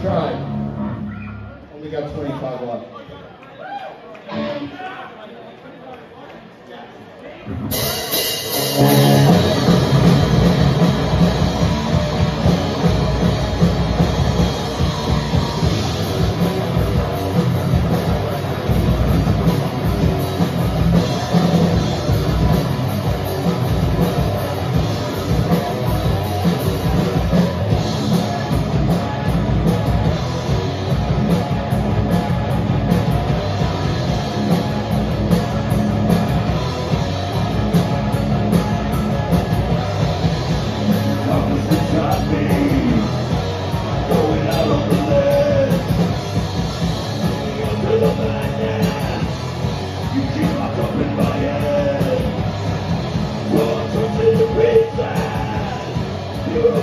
Try. Only got 25 left.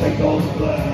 the gold flame